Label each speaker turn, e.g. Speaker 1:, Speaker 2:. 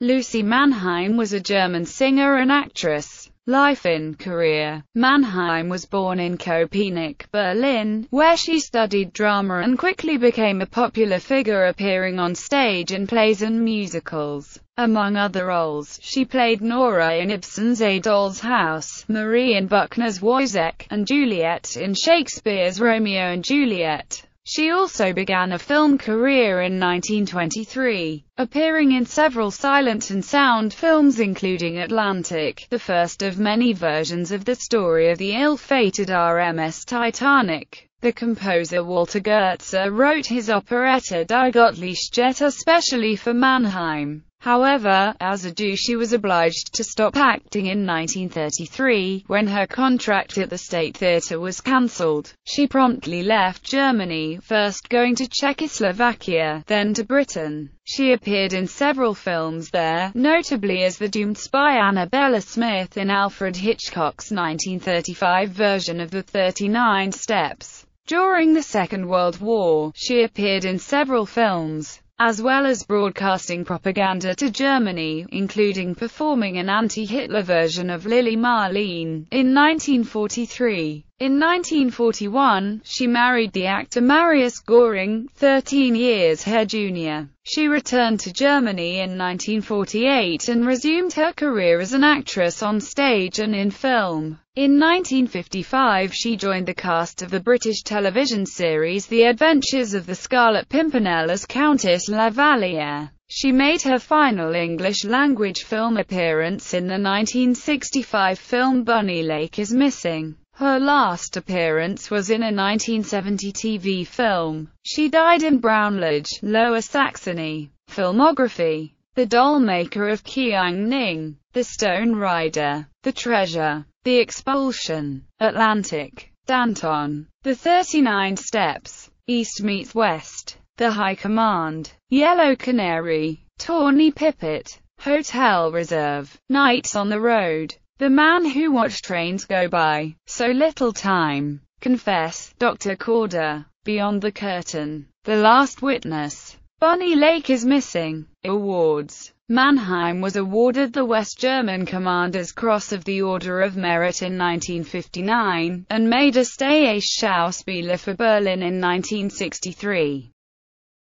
Speaker 1: Lucie Mannheim was a German singer and actress. Life in career Mannheim was born in Köpenick, Berlin, where she studied drama and quickly became a popular figure appearing on stage in plays and musicals. Among other roles, she played Nora in Ibsen's A Doll's House, Marie in Büchner's Woyzeck, and Juliet in Shakespeare's Romeo and Juliet. She also began a film career in 1923, appearing in several silent and sound films including Atlantic, the first of many versions of the story of the ill-fated RMS Titanic. The composer Walter Goetze wrote his operetta Die Göttliche Jette especially for Mannheim. However, as a Jew she was obliged to stop acting in 1933, when her contract at the State Theatre was cancelled. She promptly left Germany, first going to Czechoslovakia, then to Britain. She appeared in several films there, notably as the doomed spy Annabella Smith in Alfred Hitchcock's 1935 version of The 39 Steps. During the Second World War, she appeared in several films as well as broadcasting propaganda to Germany, including performing an anti-Hitler version of Lili Marleen, in 1943. In 1941, she married the actor Marius Goring, 13 years her junior. She returned to Germany in 1948 and resumed her career as an actress on stage and in film. In 1955 she joined the cast of the British television series The Adventures of the Scarlet Pimpernel as Countess La Valliere. She made her final English-language film appearance in the 1965 film Bunny Lake is Missing. Her last appearance was in a 1970 TV film. She died in Braunlage, Lower Saxony. Filmography. The Doll Maker of Kiang-Ning, The Stone Rider, The Treasure, The Expulsion, Atlantic, Danton, The 39 Steps, East Meets West, The High Command, Yellow Canary, Tawny Pipit, Hotel Reserve, Nights on the Road, the man who watched trains go by. So little time. Confess. Dr. Corder. Beyond the curtain. The last witness. Bunny Lake is missing. Awards. Mannheim was awarded the West German Commander's Cross of the Order of Merit in 1959, and made a Staatsschauspieler for Berlin in 1963.